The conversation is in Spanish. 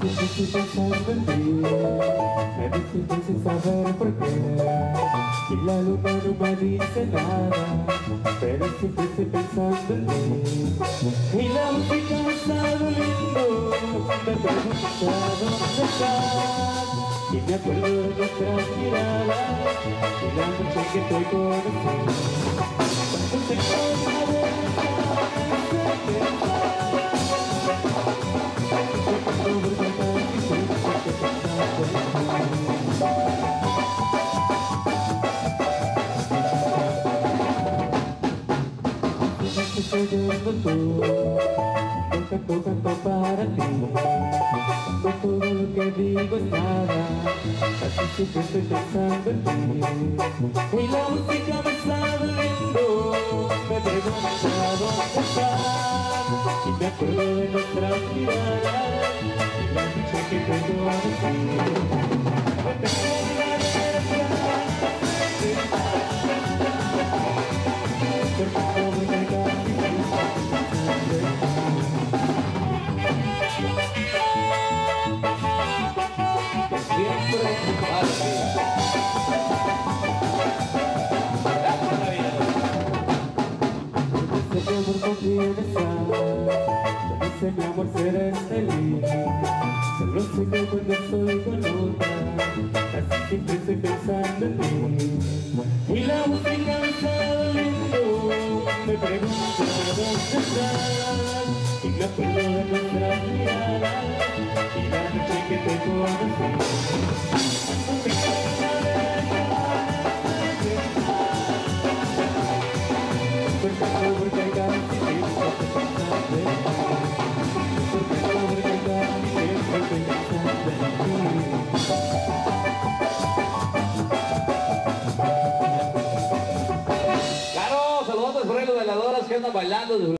किसी को संबंधी मैं भी किसी से साबर पर गया चिल्लालो बारू बारी से लारा पर किसी से संबंधी हिलाम पिटा सावलिंदो बताओ सारो सका किन्हें पलो बत्रा किराला हिलाम पिटे तो कोड से que chegando tu para ti Por que digo nada que pensando ti la música me está lindo Me pregunto a dónde estás Y me acuerdo de nuestras miradas Y que tengo a decir amor confianza Yo no sé mi amor serás feliz Solo sé que cuando estoy con otra Casi siempre estoy pensando en ti Y la música me está doliendo Me pregunta dónde estás Y me acuerdo de nuestras miradas Y la noche que te conocí Claro, saludos andan bailando.